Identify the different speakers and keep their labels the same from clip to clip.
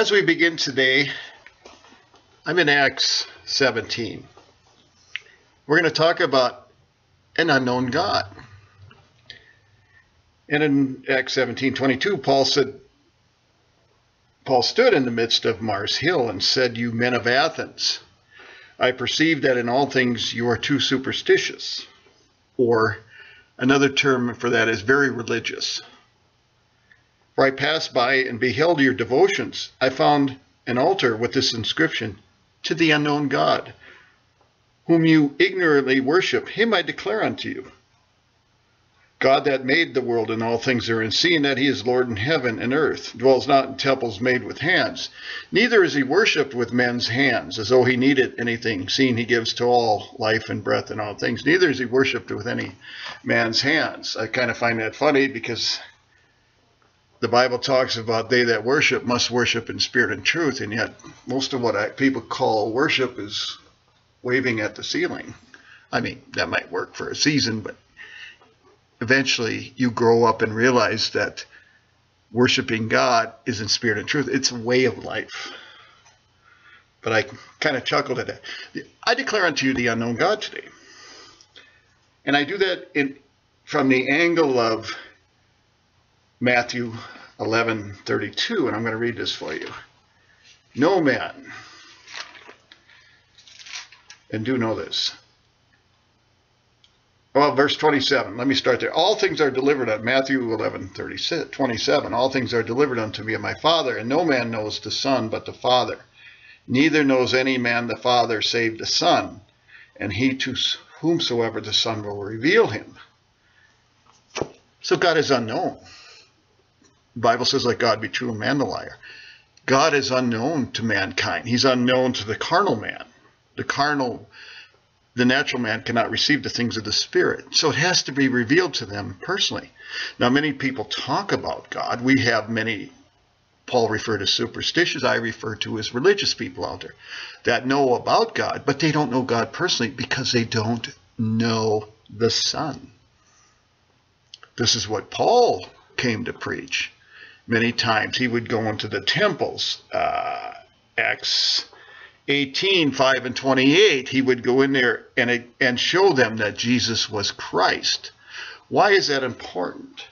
Speaker 1: As we begin today, I'm in Acts 17. We're going to talk about an unknown God. And in Acts 17 22, Paul said, Paul stood in the midst of Mars Hill and said, You men of Athens, I perceive that in all things you are too superstitious. Or another term for that is very religious. For I passed by and beheld your devotions. I found an altar with this inscription To the unknown God, whom you ignorantly worship, him I declare unto you. God that made the world and all things therein, seeing that he is Lord in heaven and earth, dwells not in temples made with hands. Neither is he worshipped with men's hands, as though he needed anything, seeing he gives to all life and breath and all things. Neither is he worshipped with any man's hands. I kind of find that funny because the Bible talks about they that worship must worship in spirit and truth, and yet most of what I, people call worship is waving at the ceiling. I mean, that might work for a season, but eventually you grow up and realize that worshiping God is in spirit and truth. It's a way of life. But I kind of chuckled at that. I declare unto you the unknown God today. And I do that in, from the angle of Matthew 11:32, and I'm going to read this for you. No man, and do know this, well, verse 27. Let me start there. All things are delivered at Matthew 11, 36, 27. All things are delivered unto me of my Father, and no man knows the Son but the Father. Neither knows any man the Father save the Son, and he to whomsoever the Son will reveal him. So God is unknown. Bible says, let God be true and man the liar. God is unknown to mankind. He's unknown to the carnal man. The carnal the natural man cannot receive the things of the Spirit. So it has to be revealed to them personally. Now, many people talk about God. We have many, Paul referred as superstitious, I refer to as religious people out there that know about God, but they don't know God personally because they don't know the Son. This is what Paul came to preach. Many times he would go into the temples, uh, Acts 18, 5 and 28, he would go in there and, and show them that Jesus was Christ. Why is that important?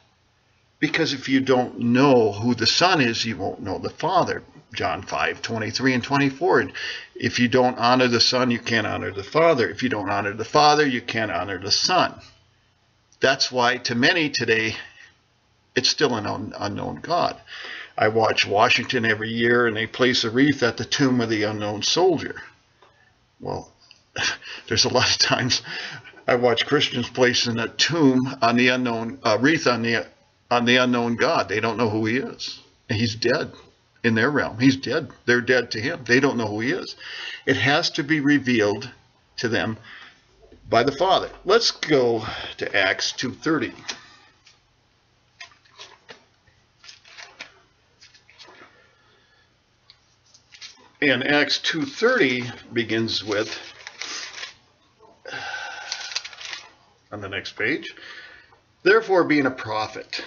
Speaker 1: Because if you don't know who the Son is, you won't know the Father. John 5, 23 and 24. And if you don't honor the Son, you can't honor the Father. If you don't honor the Father, you can't honor the Son. That's why to many today, it's still an unknown God. I watch Washington every year and they place a wreath at the tomb of the unknown soldier. Well, there's a lot of times I watch Christians placing a tomb on the unknown uh, wreath on the on the unknown God. They don't know who he is. He's dead in their realm. He's dead. They're dead to him. They don't know who he is. It has to be revealed to them by the Father. Let's go to Acts 2:30. And Acts 2.30 begins with, on the next page, Therefore being a prophet,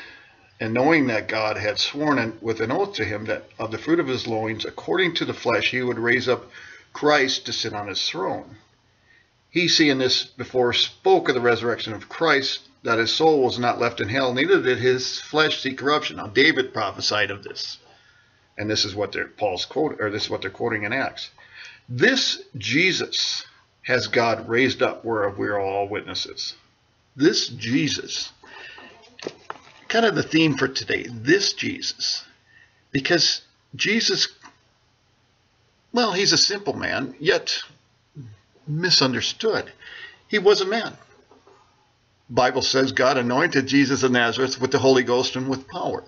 Speaker 1: and knowing that God had sworn with an oath to him that of the fruit of his loins, according to the flesh, he would raise up Christ to sit on his throne. He, seeing this before, spoke of the resurrection of Christ, that his soul was not left in hell, neither did his flesh see corruption. Now David prophesied of this and this is what they're Paul's quote, or this is what they're quoting in Acts. This Jesus has God raised up whereof we are all witnesses. This Jesus, kind of the theme for today, this Jesus, because Jesus, well, he's a simple man, yet misunderstood. He was a man. Bible says God anointed Jesus of Nazareth with the Holy Ghost and with power.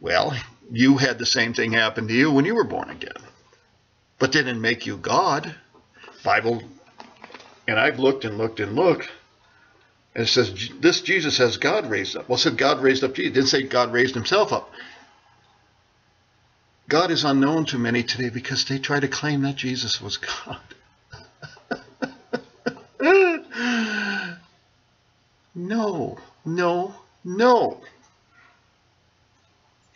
Speaker 1: Well, you had the same thing happen to you when you were born again. But didn't make you God. Bible, and I've looked and looked and looked, and it says this Jesus has God raised up. Well, said God raised up Jesus. It didn't say God raised himself up. God is unknown to many today because they try to claim that Jesus was God. no, no, no.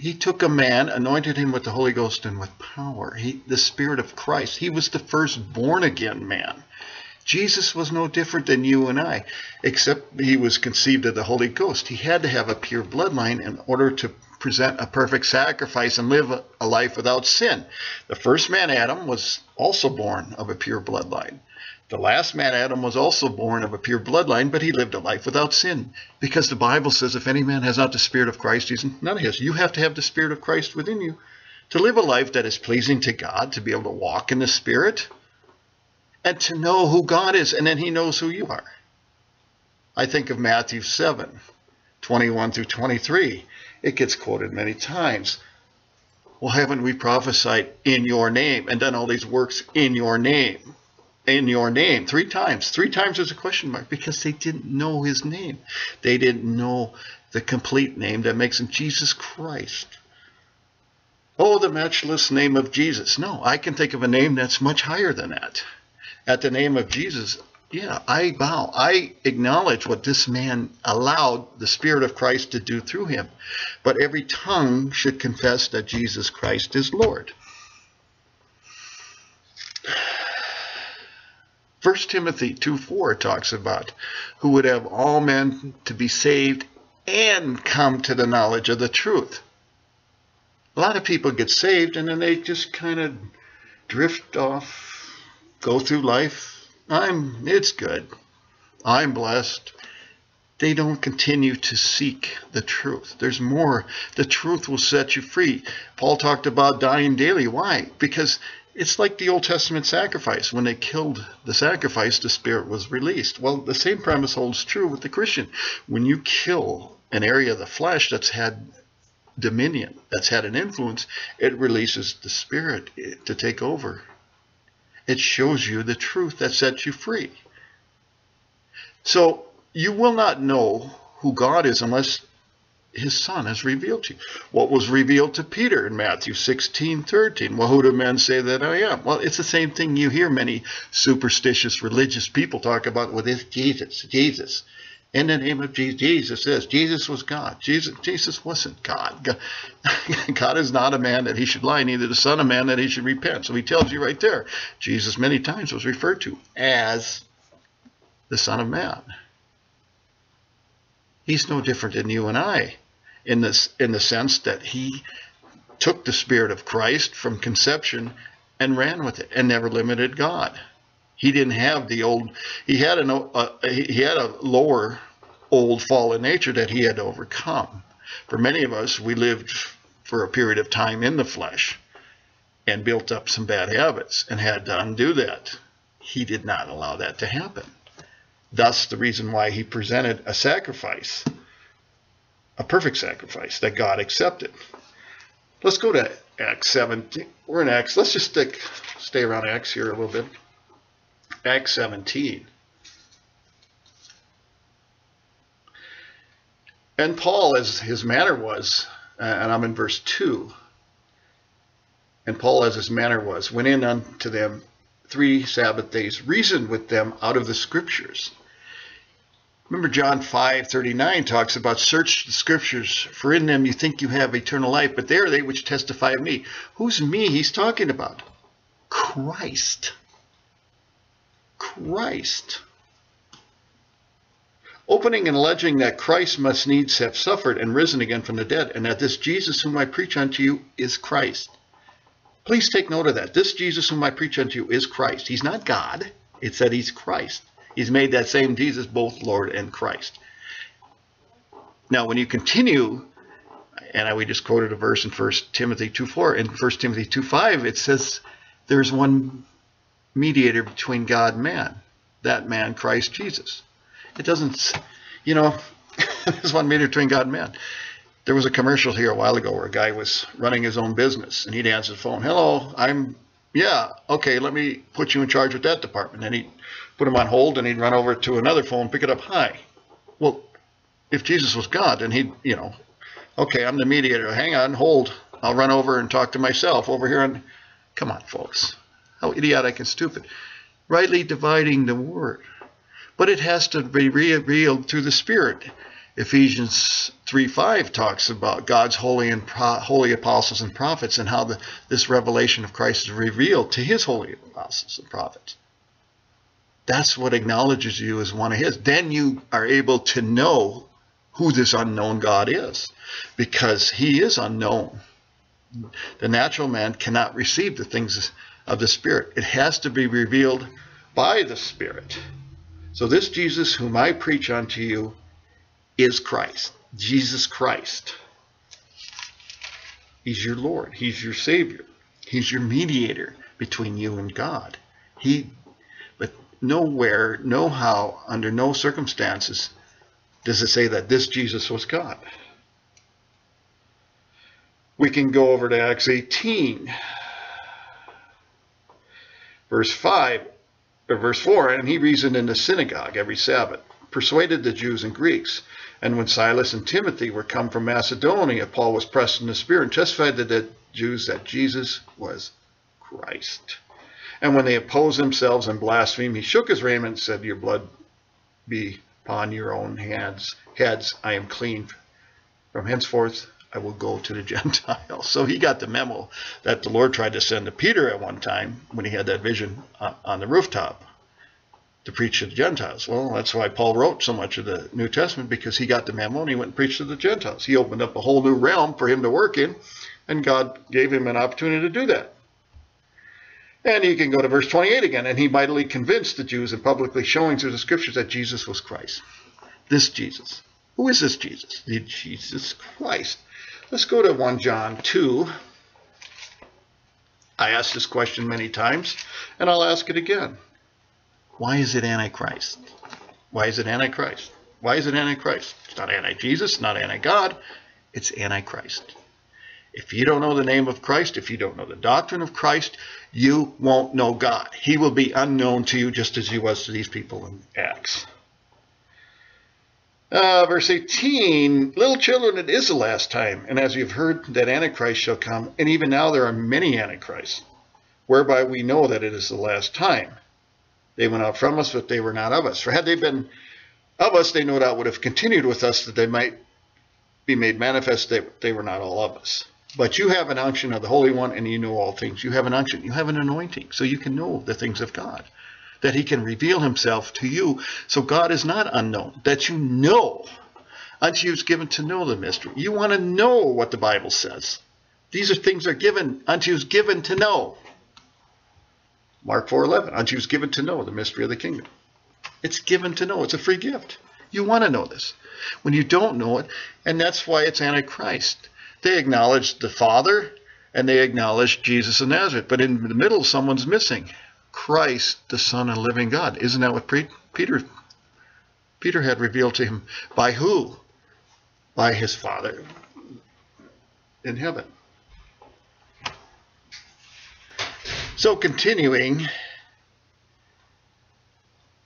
Speaker 1: He took a man, anointed him with the Holy Ghost and with power. He, the Spirit of Christ. He was the first born again man. Jesus was no different than you and I, except he was conceived of the Holy Ghost. He had to have a pure bloodline in order to present a perfect sacrifice and live a life without sin. The first man, Adam, was also born of a pure bloodline. The last man, Adam, was also born of a pure bloodline, but he lived a life without sin. Because the Bible says, if any man has not the Spirit of Christ, he's none of his. You have to have the Spirit of Christ within you to live a life that is pleasing to God, to be able to walk in the Spirit, and to know who God is, and then he knows who you are. I think of Matthew 7, 21 through 23. It gets quoted many times. Well, haven't we prophesied in your name and done all these works in your name? In your name, three times. Three times there's a question mark because they didn't know his name. They didn't know the complete name that makes him Jesus Christ. Oh, the matchless name of Jesus. No, I can think of a name that's much higher than that at the name of Jesus, yeah, I bow. I acknowledge what this man allowed the Spirit of Christ to do through him. But every tongue should confess that Jesus Christ is Lord. 1 Timothy 2 4 talks about who would have all men to be saved and come to the knowledge of the truth. A lot of people get saved and then they just kind of drift off go through life. I'm, it's good. I'm blessed. They don't continue to seek the truth. There's more. The truth will set you free. Paul talked about dying daily. Why? Because it's like the Old Testament sacrifice. When they killed the sacrifice, the spirit was released. Well, the same premise holds true with the Christian. When you kill an area of the flesh that's had dominion, that's had an influence, it releases the spirit to take over it shows you the truth that sets you free. So you will not know who God is unless his son is revealed to you. What was revealed to Peter in Matthew 16, 13? Well, who do men say that I am? Well, it's the same thing you hear many superstitious religious people talk about with this Jesus, Jesus in the name of Jesus. Jesus says Jesus was God. Jesus, Jesus wasn't God. God. God is not a man that he should lie, neither the son of man that he should repent. So he tells you right there, Jesus many times was referred to as the son of man. He's no different than you and I in this in the sense that he took the spirit of Christ from conception and ran with it and never limited God. He didn't have the old. He had an. Uh, he had a lower, old fallen nature that he had to overcome. For many of us, we lived for a period of time in the flesh, and built up some bad habits, and had to undo that. He did not allow that to happen. Thus, the reason why he presented a sacrifice, a perfect sacrifice that God accepted. Let's go to Acts 17. We're in Acts. Let's just stick, stay around Acts here a little bit. Acts 17. And Paul, as his manner was, uh, and I'm in verse 2, and Paul, as his manner was, went in unto them three Sabbath days, reasoned with them out of the scriptures. Remember John 5, 39 talks about search the scriptures, for in them you think you have eternal life, but they are they which testify of me. Who's me he's talking about? Christ. Christ. Opening and alleging that Christ must needs have suffered and risen again from the dead, and that this Jesus whom I preach unto you is Christ. Please take note of that. This Jesus whom I preach unto you is Christ. He's not God. It said he's Christ. He's made that same Jesus both Lord and Christ. Now, when you continue, and I, we just quoted a verse in 1 Timothy 2.4, in 1 Timothy 2.5, it says there's one mediator between God and man. That man, Christ Jesus. It doesn't, you know, there's one mediator between God and man. There was a commercial here a while ago where a guy was running his own business and he'd answer the phone. Hello, I'm, yeah, okay, let me put you in charge with that department. And he'd put him on hold and he'd run over to another phone, pick it up. Hi. Well, if Jesus was God, then he'd, you know, okay, I'm the mediator. Hang on, hold. I'll run over and talk to myself over here. And come on, folks. How idiotic and stupid. Rightly dividing the word. But it has to be revealed through the Spirit. Ephesians 3:5 talks about God's holy and holy apostles and prophets and how the, this revelation of Christ is revealed to his holy apostles and prophets. That's what acknowledges you as one of his. Then you are able to know who this unknown God is because he is unknown. The natural man cannot receive the things of the Spirit. It has to be revealed by the Spirit. So this Jesus whom I preach unto you is Christ, Jesus Christ. He's your Lord. He's your Savior. He's your mediator between you and God. He, but nowhere, no how, under no circumstances does it say that this Jesus was God. We can go over to Acts 18, verse 5, or verse 4, and he reasoned in the synagogue every Sabbath, persuaded the Jews and Greeks. And when Silas and Timothy were come from Macedonia, Paul was pressed in the Spirit and testified to the Jews that Jesus was Christ. And when they opposed themselves and blasphemed, he shook his raiment and said, Your blood be upon your own hands. Heads, I am clean. From henceforth, I will go to the Gentiles. So he got the memo that the Lord tried to send to Peter at one time when he had that vision on the rooftop to preach to the Gentiles. Well, that's why Paul wrote so much of the New Testament because he got the memo and he went and preached to the Gentiles. He opened up a whole new realm for him to work in, and God gave him an opportunity to do that. And you can go to verse 28 again, and he mightily convinced the Jews and publicly showing through the scriptures that Jesus was Christ. This Jesus. Who is this Jesus? The Jesus Christ. Let's go to 1 John 2. I asked this question many times, and I'll ask it again. Why is it Antichrist? Why is it Antichrist? Why is it Antichrist? It's not anti-Jesus, not anti-God. It's Antichrist. If you don't know the name of Christ, if you don't know the doctrine of Christ, you won't know God. He will be unknown to you just as he was to these people in Acts. Uh, verse 18, little children, it is the last time. And as you've heard that Antichrist shall come, and even now there are many Antichrists, whereby we know that it is the last time. They went out from us, but they were not of us. For had they been of us, they no doubt would have continued with us, that they might be made manifest that they were not all of us. But you have an unction of the Holy One, and you know all things. You have an unction. You have an anointing, so you can know the things of God. That he can reveal himself to you. So God is not unknown. That you know unto you is given to know the mystery. You want to know what the Bible says. These are things are given unto you is given to know. Mark 4.11, unto you is given to know the mystery of the kingdom. It's given to know. It's a free gift. You want to know this. When you don't know it, and that's why it's Antichrist. They acknowledge the Father, and they acknowledge Jesus of Nazareth. But in the middle, someone's missing. Christ, the Son of the living God. Isn't that what Peter, Peter had revealed to him? By who? By his Father in heaven. So continuing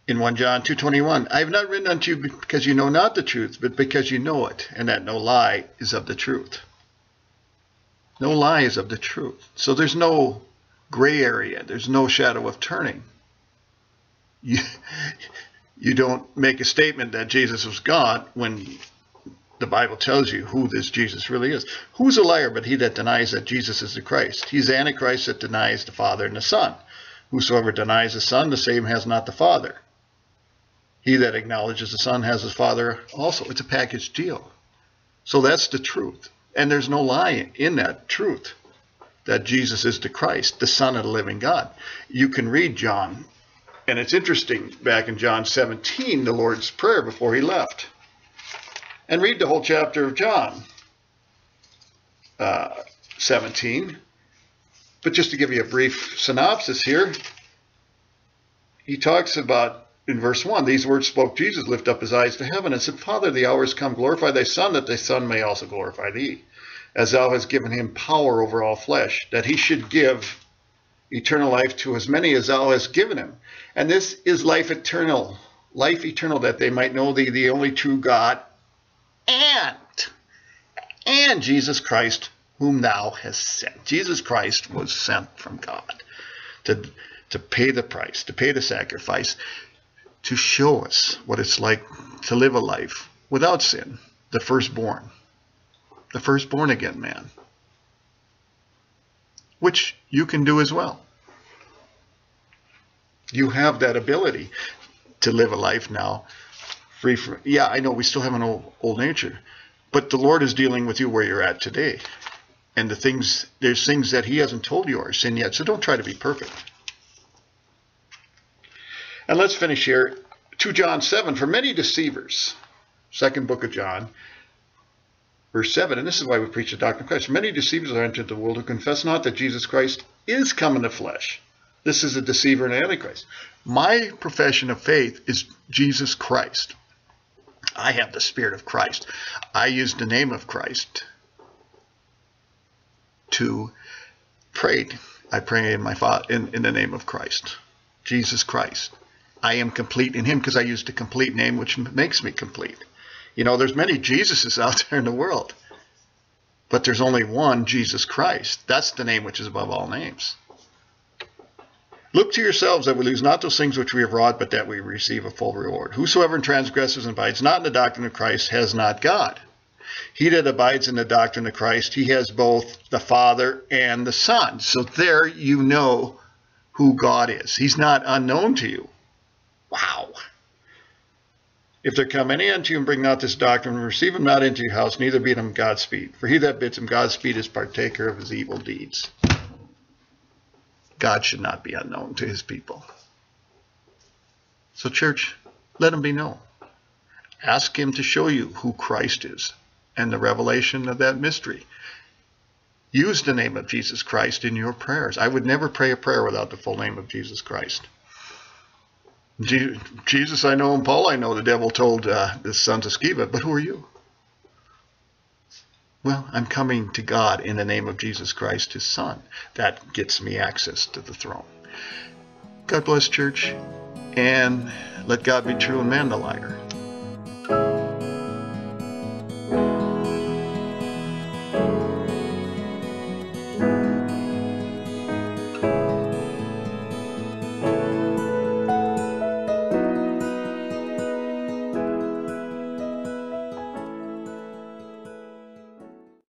Speaker 1: in 1 John 2.21, I have not written unto you because you know not the truth, but because you know it, and that no lie is of the truth. No lie is of the truth. So there's no gray area. There's no shadow of turning. You, you don't make a statement that Jesus was God when the Bible tells you who this Jesus really is. Who's a liar but he that denies that Jesus is the Christ? He's the Antichrist that denies the Father and the Son. Whosoever denies the Son, the same has not the Father. He that acknowledges the Son has his Father also. It's a package deal. So that's the truth. And there's no lie in that truth that Jesus is the Christ, the Son of the living God. You can read John, and it's interesting, back in John 17, the Lord's Prayer before he left and read the whole chapter of John uh, 17. But just to give you a brief synopsis here, he talks about in verse 1 these words spoke Jesus, lift up his eyes to heaven, and said, Father, the hour is come, glorify thy Son, that thy Son may also glorify thee, as thou hast given him power over all flesh, that he should give eternal life to as many as thou hast given him. And this is life eternal, life eternal, that they might know thee, the only true God, and and Jesus Christ whom thou hast sent. Jesus Christ was sent from God to, to pay the price, to pay the sacrifice, to show us what it's like to live a life without sin, the firstborn, the firstborn again man, which you can do as well. You have that ability to live a life now free from, yeah, I know we still have an old, old nature, but the Lord is dealing with you where you're at today. And the things, there's things that He hasn't told you are sin yet, so don't try to be perfect. And let's finish here. 2 John 7, for many deceivers, second book of John, verse 7, and this is why we preach the doctrine of Christ. Many deceivers are entered the world who confess not that Jesus Christ is come in the flesh. This is a deceiver and antichrist. My profession of faith is Jesus Christ. I have the Spirit of Christ. I use the name of Christ to pray. I pray in my Father in, in the name of Christ, Jesus Christ. I am complete in Him because I use the complete name, which makes me complete. You know, there's many Jesuses out there in the world, but there's only one Jesus Christ. That's the name which is above all names. Look to yourselves that we lose not those things which we have wrought, but that we receive a full reward. Whosoever transgresses and abides not in the doctrine of Christ has not God. He that abides in the doctrine of Christ, he has both the Father and the Son. So there you know who God is. He's not unknown to you. Wow. If there come any unto you and bring not this doctrine, receive him not into your house, neither bid him Godspeed. For he that bids him Godspeed is partaker of his evil deeds. God should not be unknown to his people. So, church, let him be known. Ask him to show you who Christ is and the revelation of that mystery. Use the name of Jesus Christ in your prayers. I would never pray a prayer without the full name of Jesus Christ. Jesus I know and Paul I know, the devil told uh, the sons of Sceva, but who are you? Well, I'm coming to God in the name of Jesus Christ, his son. That gets me access to the throne. God bless church, and let God be true and man the liar.